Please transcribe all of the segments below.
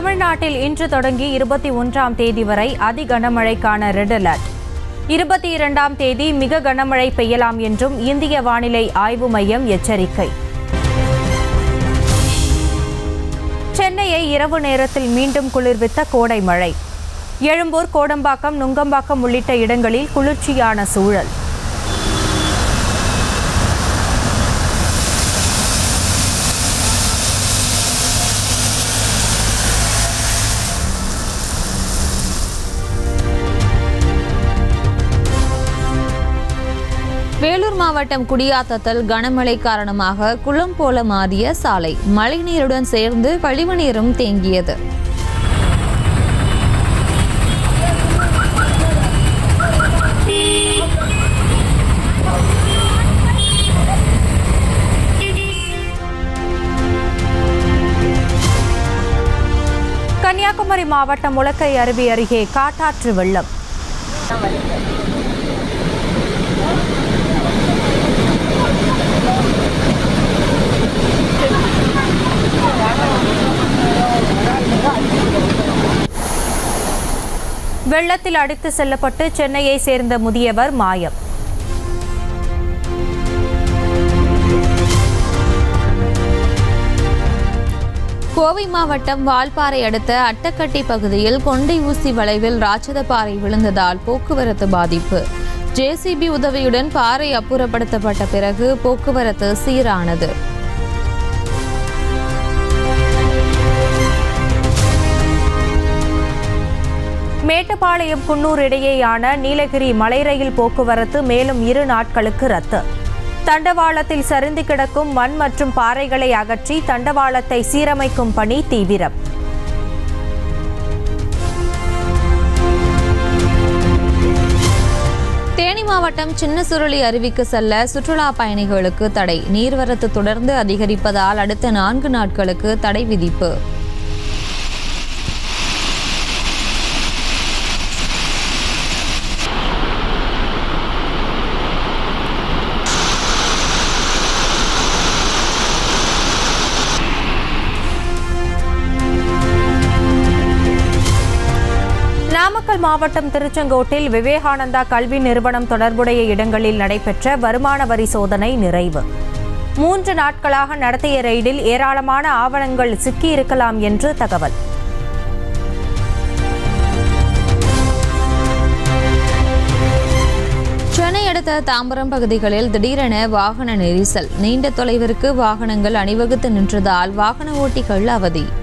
தமிழ்நாட்டில் இன்று தொடங்கி இருபத்தி ஒன்றாம் தேதி வரை அதி கனமழைக்கான ரெட் அலர்ட். இருபத்தி இரண்டாம் தேதி மிக கனமழை பெய்யலாம் என்றும் இந்திய வானிலை ஆய்வு மையம் எச்சரிக்கை. சென்னையை இரவு நேரத்தில் மீண்டும் குளிர்வித்த கோடை மழை எழும்பூர் கோடம்பாக்கம் நுங்கம்பாக்கம் உள்ளிட்ட இடங்களில் குளிர்ச்சியான சூழல். மாவட்டம் குடியாத்தத்தில் கனமழை காரணமாக குளம் போல மாறிய சாலை. மழைநீருடன் சேர்ந்து கழிவுநீரும் தேங்கியது. கன்னியாகுமரி மாவட்டம் முலக்கை அருவி அருகே காட்டாற்று வெள்ளம். வெள்ளத்தில் அடித்து செல்லப்பட்டு சென்னையை சேர்ந்த முதியவர் மாயம். கோவை மாவட்டம் வால்பாறை அடுத்த அட்டக்கட்டி பகுதியில் கொண்டை ஊசி வளைவில் ராட்சதப்பாறை விழுந்ததால் போக்குவரத்து பாதிப்பு. ஜேசிபி உதவியுடன் பாறை அப்புறப்படுத்தப்பட்ட பிறகு போக்குவரத்து சீரானது. மேட்டுப்பாளையம் குன்னூர் இடையேயான நீலகிரி மலை ரயில் போக்குவரத்து மேலும் இரு நாட்களுக்கு ரத்து. தண்டவாளத்தில் சரிந்து கிடக்கும் மண் மற்றும் பாறைகளை அகற்றி தண்டவாளத்தை சீரமைக்கும் பணி தீவிரம். தேனி மாவட்டம் சின்ன சுருளி அருவிக்கு செல்ல சுற்றுலா பயணிகளுக்கு தடை. நீர்வரத்து தொடர்ந்து அதிகரிப்பதால் அடுத்த நான்கு நாட்களுக்கு தடை விதிப்பு. மாவட்டம் திருச்செங்கோட்டில் விவேகானந்தா கல்வி நிறுவனம் தொடர்புடைய இடங்களில் நடைபெற்ற வருமான வரி சோதனை நிறைவு. மூன்று நாட்களாக நடத்திய ரெய்டில் ஏராளமான ஆவணங்கள் சிக்கியிருக்கலாம் என்று தகவல். சென்னை அடுத்த தாம்பரம் பகுதிகளில் திடீரென வாகன நெரிசல். நீண்ட தொலைவிற்கு வாகனங்கள் அணிவகுத்து நின்றதால் வாகன ஓட்டிகள் அவதி.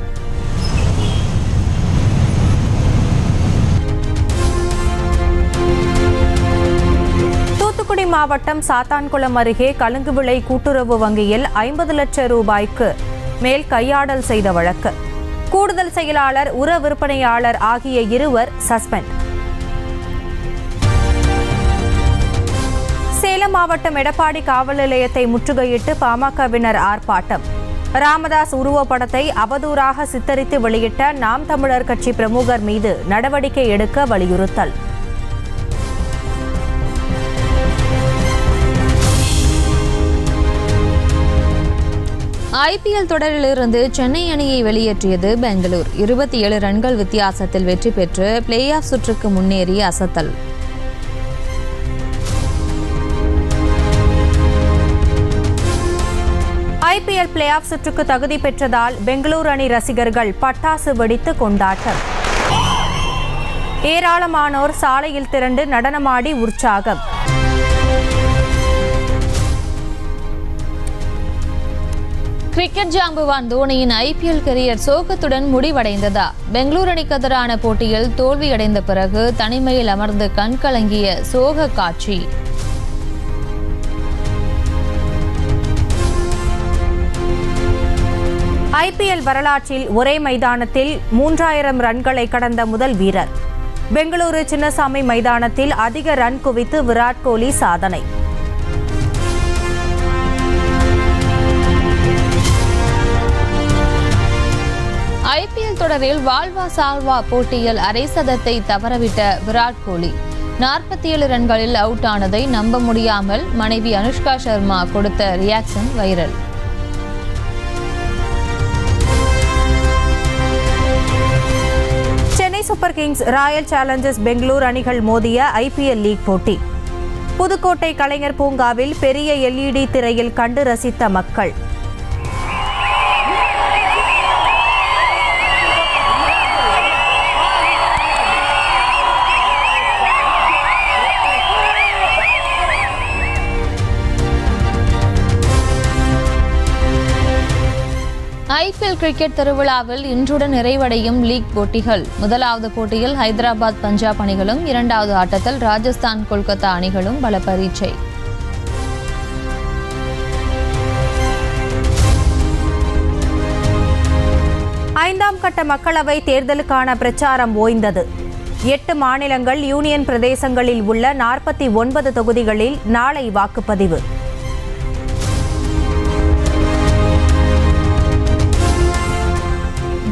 மாவட்டம் சாத்தான்குளம் அருகே கலுங்குவிளை கூட்டுறவு வங்கியில் ஐம்பது லட்சம் ரூபாய்க்கு மேல் கையாடல் செய்த வழக்கு. கூடுதல் செயலாளர் உர விற்பனையாளர் ஆகிய இருவர் சஸ்பெண்ட். சேலம் மாவட்டம் எடப்பாடி காவல் நிலையத்தை முற்றுகையிட்டு பாமகவினர் ஆர்ப்பாட்டம். ராமதாஸ் உருவப்படத்தை அவதூறாக சித்தரித்து வெளியிட்ட நாம் தமிழர் கட்சி பிரமுகர் மீது நடவடிக்கை எடுக்க வலியுறுத்தல். ஐபிஎல் தொடரிலிருந்து சென்னை அணியை வெளியேற்றியது பெங்களூர். இருபத்தி ஏழு ரன்கள் வித்தியாசத்தில் வெற்றி பெற்று பிளே ஆஃப் சுற்றுக்கு முன்னேறி அசத்தல். ஐபிஎல் பிளே ஆஃப் சுற்றுக்கு தகுதி பெற்றதால் பெங்களூர் அணி ரசிகர்கள் பட்டாசு வெடித்து கொண்டாட்டம். ஏராளமானோர் சாலையில் திரண்டு நடனமாடி உற்சாகம். கிரிக்கெட் ஜாம்புவான் தோனியின் ஐபிஎல் கரியர் சோகத்துடன் முடிவடைந்ததா? பெங்களூரு அணிக்கு எதிரான போட்டியில் தோல்வியடைந்த பிறகு தனிமையில் அமர்ந்து கண்கலங்கிய சோக காட்சி. ஐபிஎல் வரலாற்றில் ஒரே மைதானத்தில் மூன்றாயிரம் ரன்களை கடந்த முதல் வீரர். பெங்களூரு சின்னசாமி மைதானத்தில் அதிக ரன் குவித்து விராட் கோலி சாதனை. ஐபிஎல் தொடரில் வால்வா சால்வா போட்டியில் அரை சதத்தை தவறவிட்ட விராட் கோலி. நாற்பத்தி ஏழு ரன்களில் அவுட் ஆனதை நம்ப முடியாமல் மனைவி அனுஷ்கா சர்மா கொடுத்த reaction viral. Chennai super kings royal challengers Bangalore அணிகள் மோதிய ஐபிஎல் லீக் போட்டி. புதுக்கோட்டை கலைஞர் பூங்காவில் பெரிய எல்இடி திரையில் கண்டு ரசித்த மக்கள். ஐபிஎல் கிரிக்கெட் திருவிழாவில் இன்றுடன் நிறைவடையும் லீக் போட்டிகள். முதலாவது போட்டியில் ஹைதராபாத் பஞ்சாப் அணிகளும் இரண்டாவது ஆட்டத்தில் ராஜஸ்தான் கொல்கத்தா அணிகளும் பல பரீட்சை. ஐந்தாம் கட்ட மக்களவை தேர்தலுக்கான பிரச்சாரம் ஓய்ந்தது. எட்டு மாநிலங்கள் யூனியன் பிரதேசங்களில் உள்ள நாற்பத்தி ஒன்பது தொகுதிகளில் நாளை வாக்குப்பதிவு.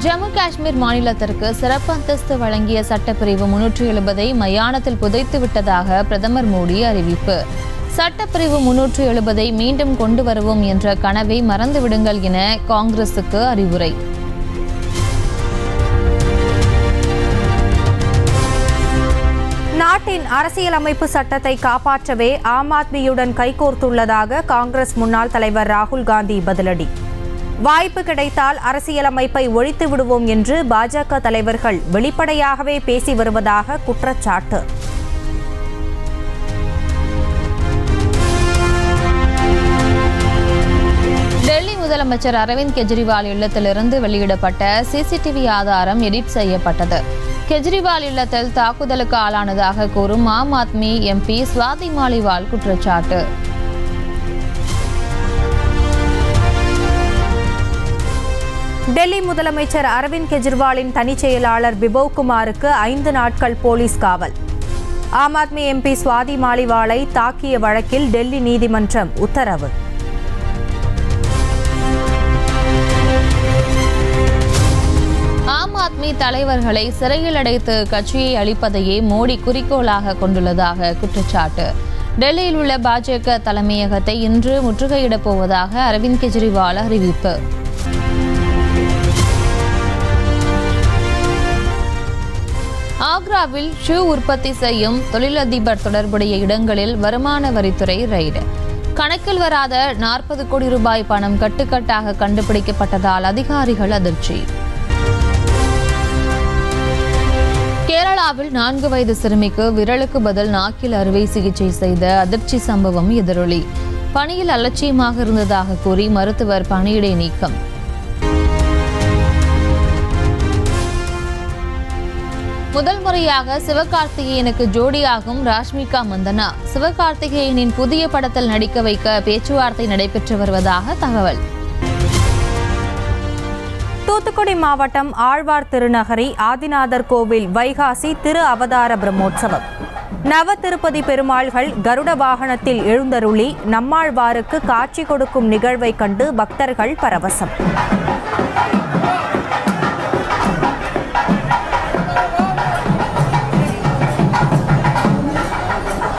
ஜம்மு காஷ்மீர் மாநிலத்திற்கு சிறப்பு அந்தஸ்து வழங்கிய சட்டப்பிரிவு முன்னூற்றி எழுபதை மயானத்தில் புதைத்து விட்டதாக பிரதமர் மோடி அறிவிப்பு. சட்டப்பிரிவு முன்னூற்றி எழுபதை மீண்டும் கொண்டு வருவோம் என்ற கனவை மறந்துவிடுங்கள் என காங்கிரசுக்கு அறிவுரை. நாட்டின் அரசியலமைப்பு சட்டத்தை காப்பாற்றவே ஆம் ஆத்மியுடன் கைகோர்த்துள்ளதாக காங்கிரஸ் முன்னாள் தலைவர் ராகுல் காந்தி பதிலடி. வாய்ப்பு கிடைத்தால் அரசியலமைப்பை ஒழித்து விடுவோம் என்று பாஜக தலைவர்கள் வெளிப்படையாகவே பேசி வருவதாக குற்றச்சாட்டு. டெல்லி முதலமைச்சர் அரவிந்த் கெஜ்ரிவால் இல்லத்திலிருந்து வெளியிடப்பட்ட சிசிடிவி ஆதாரம் எடிட் செய்யப்பட்டது. கெஜ்ரிவால் இல்லத்தில் தாக்குதலுக்கு ஆளானதாக கூறும் ஆம் ஆத்மி எம்பி சுவாதி மாலிவால் குற்றச்சாட்டு. டெல்லி முதலமைச்சர் அரவிந்த் கெஜ்ரிவாலின் தனிச் செயலாளர் பிபவ் குமாருக்கு ஐந்து நாட்கள் போலீஸ் காவல். ஆம் ஆத்மி எம்பி சுவாதி மாலிவாலை தாக்கிய வழக்கில் டெல்லி நீதிமன்றம் உத்தரவு. ஆம் ஆத்மி தலைவர்களை சிறையில் அடைத்து கட்சியை அளிப்பதையே மோடி குறிக்கோளாக கொண்டுள்ளதாக குற்றச்சாட்டு. டெல்லியில் உள்ள பாஜக தலைமையகத்தை இன்று முற்றுகையிடப் போவதாக அரவிந்த் கெஜ்ரிவால் அறிவிப்பு. ஆக்ராவில் ஷூ உற்பத்தி செய்யும் தொழிலதிபர் தொடர்புடைய இடங்களில் வருமான வரித்துறை ரெய்டு. கணக்கில் வராத நாற்பது கோடி ரூபாய் பணம் கட்டுக்கட்டாக கண்டுபிடிக்கப்பட்டதால் அதிகாரிகள் அதிர்ச்சி. கேரளாவில் நான்கு வயது சிறுமிக்கு விரலுக்கு பதில் நாக்கில் அறுவை சிகிச்சை செய்த அதிர்ச்சி சம்பவம் எதிரொலி. பணியில் அலட்சியமாக இருந்ததாக கூறி மருத்துவர் பணியிடை நீக்கம். முதல் முறையாக சிவகார்த்திகேயனுக்கு ஜோடியாகும் ராஷ்மிகா மந்தனா. சிவகார்த்திகேயனின் புதிய படத்தில் நடிக்க வைக்க பேச்சுவார்த்தை நடைபெற்று வருவதாக தகவல். தூத்துக்குடி மாவட்டம் ஆழ்வார் திருநகரி ஆதிநாதர் கோவில் வைகாசி திரு அவதார பிரம்மோற்சவம். நவ திருப்பதி பெருமாள்கள் கருட வாகனத்தில் எழுந்தருளி நம்மாழ்வாருக்கு காட்சி கொடுக்கும் நிகழ்வை கண்டு பக்தர்கள் பரவசம்.